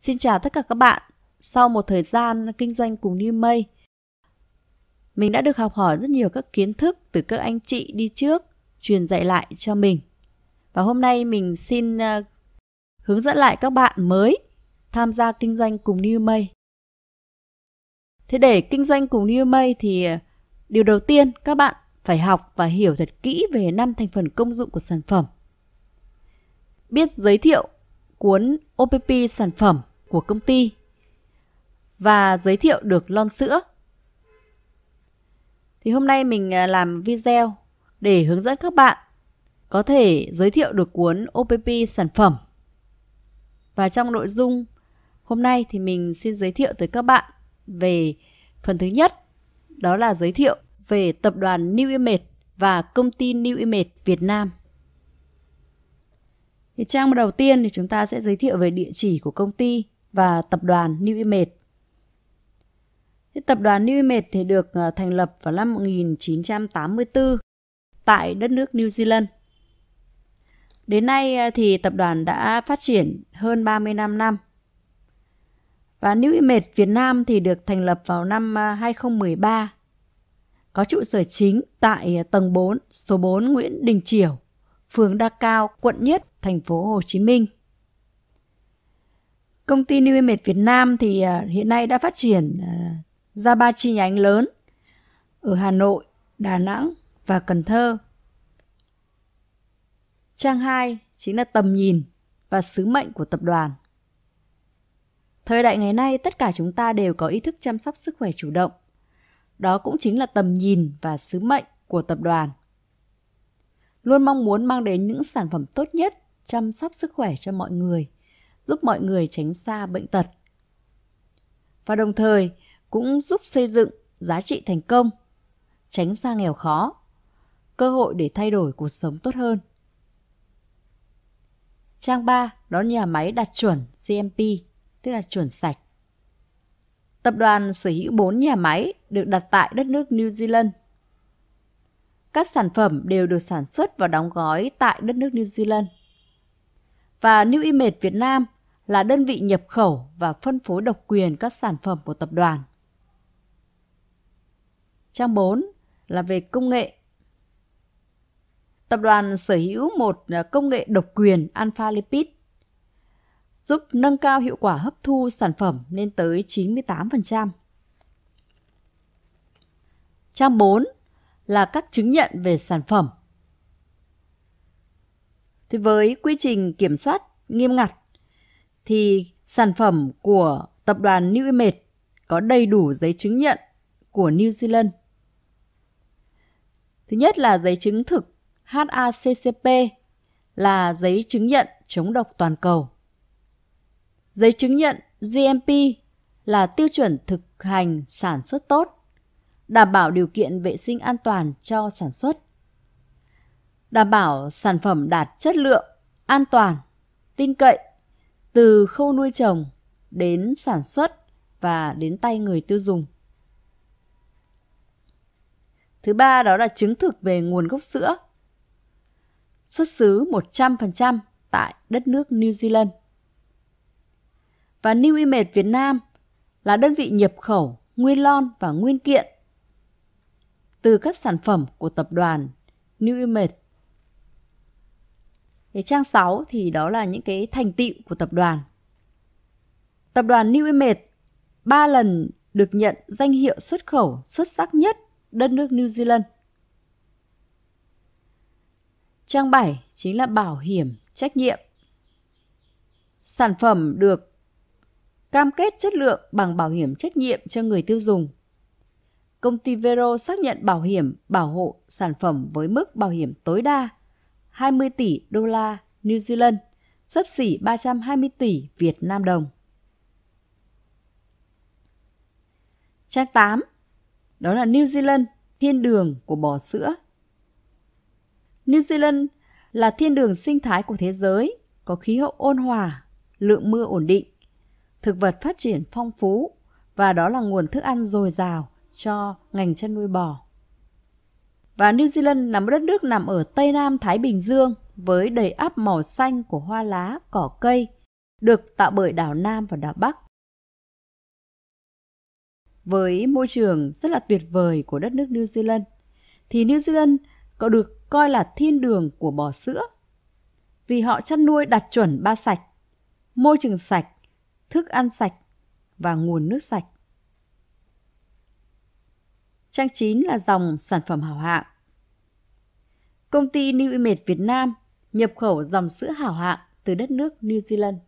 Xin chào tất cả các bạn. Sau một thời gian kinh doanh cùng New mây mình đã được học hỏi rất nhiều các kiến thức từ các anh chị đi trước truyền dạy lại cho mình. Và hôm nay mình xin uh, hướng dẫn lại các bạn mới tham gia kinh doanh cùng New mây Thế để kinh doanh cùng New mây thì ờ, điều đầu tiên các bạn phải học và hiểu thật kỹ về năm thành phần công dụng của sản phẩm. Biết giới thiệu cuốn OPP sản phẩm của công ty và giới thiệu được lon sữa. Thì hôm nay mình à, làm video để hướng dẫn các bạn có thể giới thiệu được cuốn OPP sản phẩm. Và trong nội dung hôm nay thì mình xin giới thiệu tới các bạn về phần thứ nhất, đó là giới thiệu về tập đoàn New Image và công ty New Image Việt Nam. Thì trang đầu tiên thì chúng ta sẽ giới thiệu về địa chỉ của công ty và tập đoàn New Image. Tập đoàn New Image thì được ờ, thành lập vào năm 1984 tại đất nước New Zealand. Đến nay ờ, thì tập đoàn đã phát triển hơn 35 năm. Và New Image Việt Nam thì được thành lập vào năm ờ, 2013 có trụ sở chính tại tầng 4, số 4 Nguyễn Đình Chiểu, phường Đa Cao, quận Nhất, thành phố Hồ Chí Minh. Công ty New Image Việt Nam thì à, hiện nay đã phát triển à, ra ba chi nhánh lớn ở Hà Nội, Đà Nẵng và Cần Thơ. Trang 2 chính là tầm nhìn và sứ mệnh của tập đoàn. Thời đại ngày nay tất cả chúng ta đều có ý thức chăm sóc sức khỏe chủ động. Đó cũng chính là tầm nhìn và sứ mệnh của tập đoàn. Luôn mong muốn mang đến những sản phẩm tốt nhất chăm sóc sức khỏe cho mọi người, giúp mọi người tránh xa bệnh tật. Và đồng thời cũng giúp xây dựng giá trị thành công, tránh xa nghèo khó, cơ hội để thay đổi cuộc sống tốt hơn. Trang 3 đó nhà máy đạt chuẩn CMP, tức là chuẩn sạch. Tập đoàn sở hữu 4 nhà máy được đặt tại đất nước New Zealand. Các sản phẩm đều được sản xuất và đóng gói tại đất nước New Zealand. Và New Image Việt Nam là đơn vị nhập khẩu và phân phối độc quyền các sản phẩm của tập đoàn. Trang 4 là về công nghệ. Tập đoàn sở hữu một à, công nghệ độc quyền alpha lipid, giúp nâng cao hiệu quả hấp thu sản phẩm lên tới 98%. Trang 4 là các chứng nhận về sản phẩm. Thì với quy trình kiểm soát nghiêm ngặt thì sản phẩm của tập đoàn New Image có đầy đủ giấy chứng nhận của New Zealand. Thứ nhất là giấy chứng thực HACCP là giấy chứng nhận chống độc toàn cầu. Giấy chứng nhận GMP là tiêu chuẩn thực hành sản xuất tốt, đảm bảo điều kiện vệ sinh an toàn cho sản xuất. Đảm bảo sản phẩm đạt chất lượng, an toàn, tin cậy từ khâu nuôi trồng đến sản xuất và đến tay người tiêu dùng. Thứ ba đó là chứng thực về nguồn gốc sữa. Xuất xứ 100% tại đất nước New Zealand và New Image Việt Nam là đơn vị nhập khẩu nguyên lon và nguyên kiện từ các sản phẩm của tập đoàn New Image. Cái trang 6 thì đó là những cái thành tựu của tập đoàn. Tập đoàn New Image 3 lần được nhận danh hiệu xuất khẩu xuất sắc nhất đất nước New Zealand. Trang 7 chính là bảo hiểm trách nhiệm. Sản phẩm được cam kết chất lượng bằng bảo hiểm trách nhiệm cho người tiêu dùng. Công ty Vero xác nhận bảo hiểm bảo hộ sản phẩm với mức bảo hiểm tối đa 20 tỷ đô la New Zealand, sấp xỉ 320 tỷ Việt Nam đồng. Trang 8 Đó là New Zealand, thiên đường của bò sữa. New Zealand là thiên đường sinh thái của thế giới, có khí hậu ôn hòa, lượng mưa ổn định, thực vật phát triển phong phú và đó là nguồn thức ăn dồi dào cho ngành chăn nuôi bò. Và New Zealand là một đất nước nằm ở Tây Nam Thái Bình Dương với đầy ắp màu xanh của hoa lá, cỏ cây được tạo bởi đảo Nam và đảo Bắc. Với môi trường rất là tuyệt vời của đất nước New Zealand, thì New Zealand có được coi là thiên đường của bò sữa. Vì họ chăn nuôi đạt chuẩn ba sạch, môi trường sạch, thức ăn sạch và nguồn nước sạch. Trang 9 là dòng sản phẩm hảo hạng. Công ty New Image Việt Nam nhập khẩu dòng sữa hảo hạng từ đất nước New Zealand.